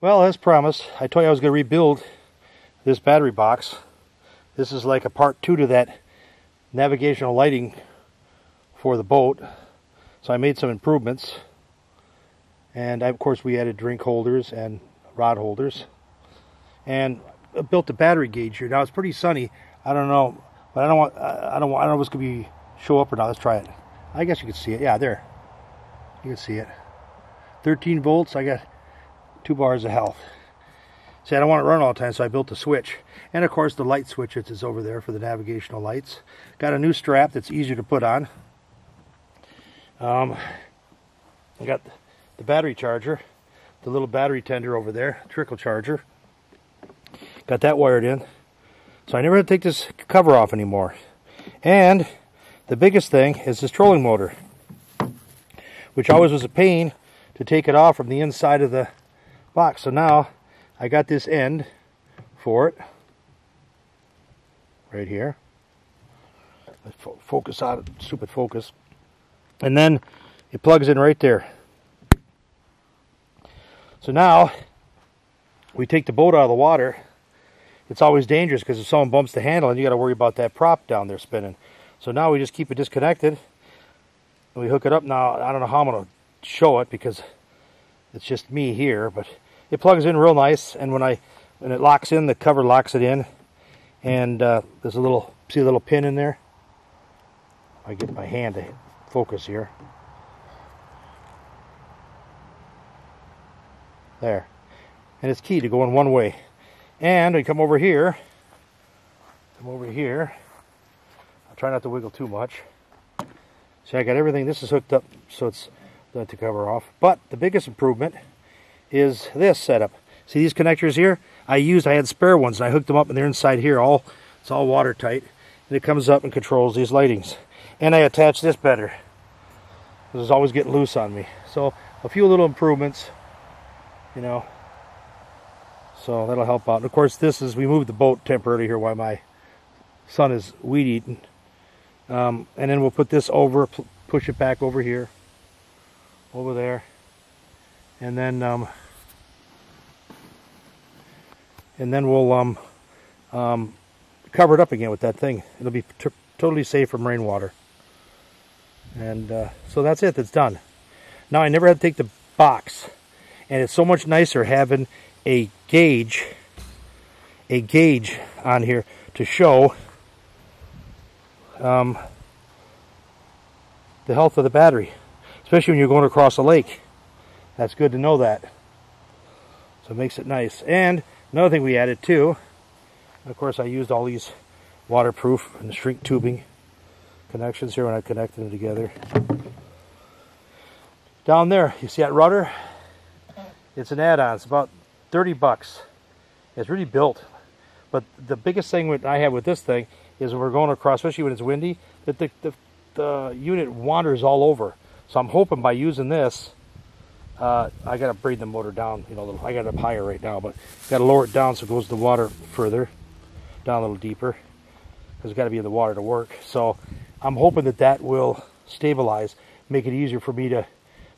Well, as promised, I told you I was going to rebuild this battery box. This is like a part two to that navigational lighting for the boat. So I made some improvements. And of course we added drink holders and rod holders. And I built the battery gauge here. Now it's pretty sunny. I don't know, but I don't want I don't want I don't know if it's gonna be show up or not. Let's try it. I guess you can see it. Yeah, there. You can see it. 13 volts. I got two bars of health. See, I don't want it run all the time, so I built a switch. And of course, the light switch is over there for the navigational lights. Got a new strap that's easier to put on. Um, I got the battery charger, the little battery tender over there, trickle charger. Got that wired in. So I never had to take this cover off anymore. And the biggest thing is this trolling motor, which always was a pain to take it off from the inside of the box. So now I got this end for it right here. Fo focus on it, stupid focus. And then it plugs in right there. So now we take the boat out of the water. It's always dangerous because if someone bumps the handle and you got to worry about that prop down there spinning. So now we just keep it disconnected. And we hook it up now. I don't know how I'm going to show it because it's just me here, but it plugs in real nice. And when I when it locks in, the cover locks it in. And uh, there's a little see a little pin in there. I get my hand to focus here. There. And it's key to going one way. And we come over here. Come over here. I'll try not to wiggle too much. See, I got everything. This is hooked up so it's to cover off. But the biggest improvement is this setup. See these connectors here? I used, I had spare ones, and I hooked them up, and they're inside here. All It's all watertight. And it comes up and controls these lightings. And I attach this better. This is always getting loose on me. So a few little improvements, you know. So that'll help out. And of course, this is, we moved the boat temporarily here while my son is weed eating. Um, and then we'll put this over, push it back over here, over there. And then, um, and then we'll um, um, cover it up again with that thing. It'll be totally safe from rainwater. And uh, so that's it, that's done. Now I never had to take the box. And it's so much nicer having a gauge, a gauge on here to show um, the health of the battery. Especially when you're going across a lake. That's good to know that. So it makes it nice. And another thing we added too, of course I used all these waterproof and shrink tubing connections here when I connected them together. Down there, you see that rudder? It's an add-on. It's about 30 bucks. It's really built. But the biggest thing I have with this thing is when we're going across, especially when it's windy, that the, the, the unit wanders all over. So I'm hoping by using this, uh, I got to bring the motor down, you know, little, I got it up higher right now, but got to lower it down so it goes the water further, down a little deeper, because it's got to be in the water to work. So I'm hoping that that will stabilize, make it easier for me to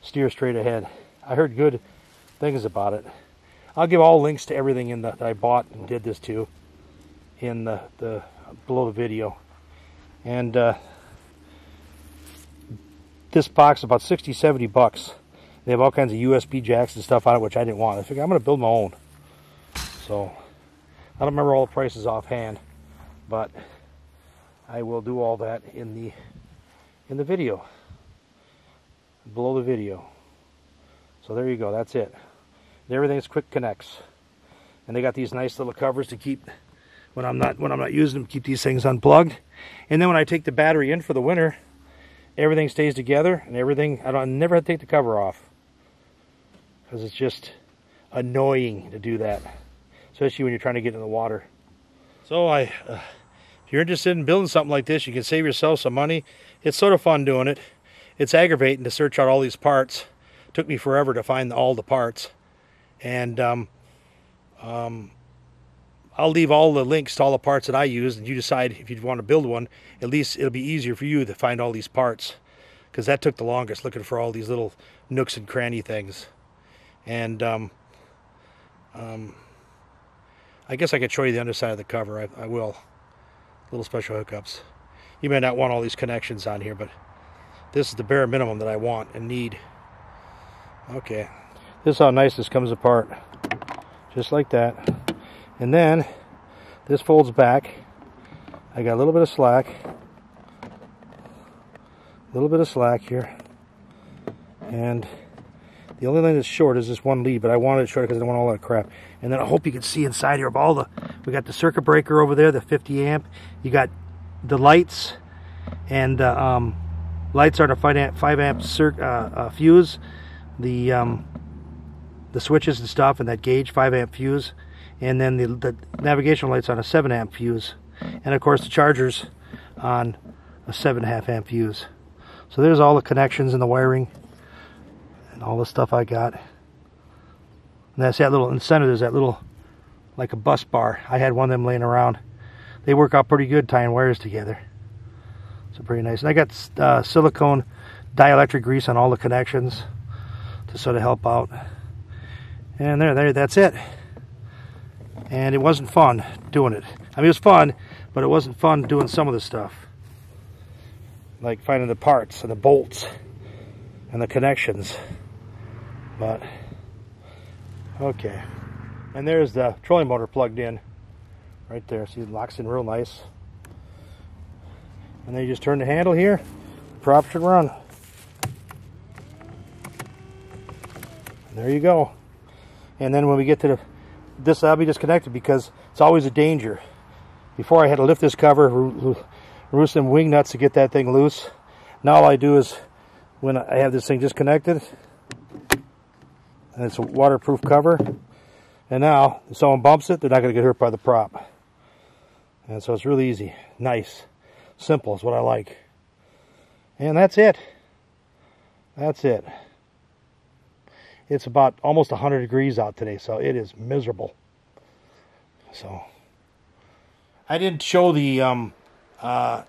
steer straight ahead. I heard good things about it. I'll give all links to everything in the, that I bought and did this to in the, the below the video. And uh, this box about 60, 70 bucks. They have all kinds of USB jacks and stuff on it, which I didn't want. I figured I'm going to build my own. So, I don't remember all the prices offhand, but I will do all that in the in the video. Below the video. So there you go that's it. Everything's quick connects. And they got these nice little covers to keep when I'm not when I'm not using them keep these things unplugged. And then when I take the battery in for the winter everything stays together and everything I don't I never have to take the cover off because it's just annoying to do that especially when you're trying to get in the water so I uh, if you're interested in building something like this, you can save yourself some money. It's sort of fun doing it. It's aggravating to search out all these parts. It took me forever to find all the parts. And um, um, I'll leave all the links to all the parts that I use, and you decide if you want to build one. At least it'll be easier for you to find all these parts. Because that took the longest, looking for all these little nooks and cranny things. And um, Um, I guess I could show you the underside of the cover. I, I will. Little special hookups. You may not want all these connections on here, but this is the bare minimum that I want and need. Okay. This is how nice this comes apart. Just like that. And then this folds back. I got a little bit of slack. A little bit of slack here. And the only thing that's short is this one lead, but I wanted it short because I don't want all that crap. And then I hope you can see inside here of all the, we got the circuit breaker over there, the 50 amp. You got the lights, and uh, um, lights are the 5 amp, 5 amp uh, uh, fuse. The um, the switches and stuff, and that gauge 5 amp fuse. And then the, the navigation lights on a 7 amp fuse. And of course the chargers on a 7.5 amp fuse. So there's all the connections and the wiring and all the stuff I got. And that's that little in the center. There's that little like a bus bar. I had one of them laying around. They work out pretty good tying wires together. So pretty nice. And I got uh, silicone dielectric grease on all the connections to sort of help out. And there, there, that's it. And it wasn't fun doing it. I mean, it was fun, but it wasn't fun doing some of the stuff. Like finding the parts and the bolts and the connections. But, okay. And there's the trolling motor plugged in right there. See, it locks in real nice. And then you just turn the handle here, the prop should run. And there you go. And then when we get to the, this, I'll be disconnected because it's always a danger. Before I had to lift this cover, roost some wing nuts to get that thing loose. Now all I do is when I have this thing disconnected, and it's a waterproof cover, and now if someone bumps it, they're not going to get hurt by the prop. And so it's really easy, nice, simple is what I like. And that's it. That's it. It's about almost 100 degrees out today, so it is miserable. So I didn't show the um, uh,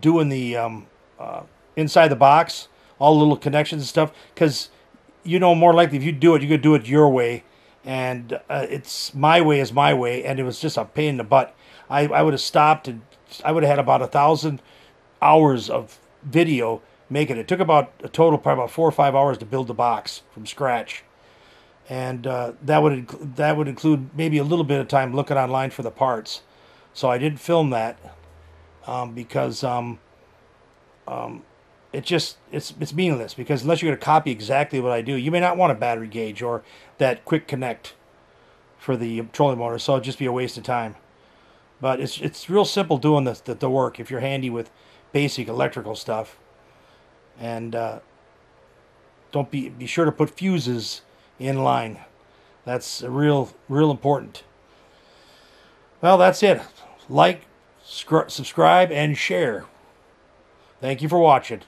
doing the um, uh, inside the box all the little connections and stuff because you know more likely if you do it you could do it your way. And uh, it's my way is my way and it was just a pain in the butt. I, I would have stopped and i would have had about a thousand hours of video making it. it took about a total probably about four or five hours to build the box from scratch. And uh, that would inc- that would include maybe a little bit of time looking online for the parts. So i didn't film that um, because um, um, it just it's it's meaningless because unless you're going to copy exactly what I do, you may not want a battery gauge or that quick connect for the trolling motor, so it'd just be a waste of time. But it's it's real simple doing the the, the work if you're handy with basic electrical stuff, and uh, don't be be sure to put fuses in line. That's real real important. Well, that's it. Like, subscribe, and share. Thank you for watching.